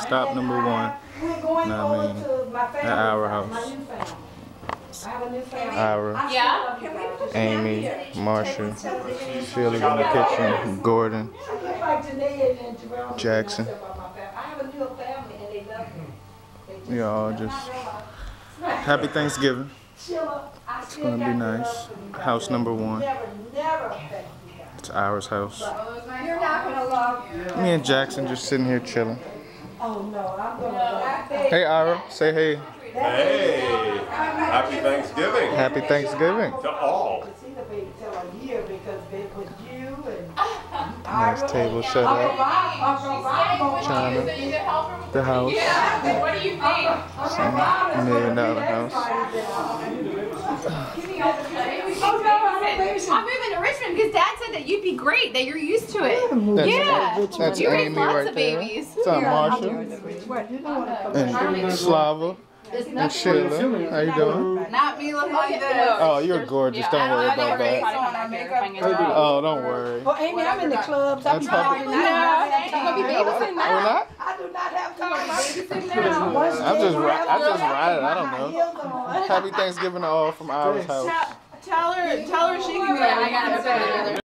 Stop number one. We're Know what I mean? to my. At our house, house. My new family. I have a new family. Ira, Yeah? still love you guys. Amy, Marsha, Philly in the kitchen, Gordon, I feel like Janae and Jerome and Jackson. myself are my family. I have a new family and they love me. They just- We all just- happy Thanksgiving. Sheila, I still gonna be nice. love for you guys. House number one. Never, never thank you guys. It's Ira's house. You're not gonna love. Me and Jackson just sitting here chilling. Oh no, I'm gonna love. Hey, Hey Ira, say hey. Hey, happy Thanksgiving Happy Thanksgiving. to all. to see the baby till a year because they with you and. Nice table set up. Rob, Uncle Rob gonna China. So you could help her with The house. Yeah. What do you think? Some million dollar house. Oh no, I'm a baby. I'm moving to because Dad said that you'd be great, that you're used to it. That's, Yeah. that's You raised Amy lots right of there. babies. What's up, Marsha? What, you don't wanna And Slava. And Sheila. How you doing? Not me looking like this. Oh, you're gorgeous. Don't worry about that. Oh, don't worry. Well, Amy, I'm in the clubs. I'm That's probably probably- not gonna be time. babysitting Oh, now. not? I do not have time. I'm just ri- I just ride it. I don't know. Happy Thanksgiving to all from Ira's house. Tell her, tell her she can go. I that together.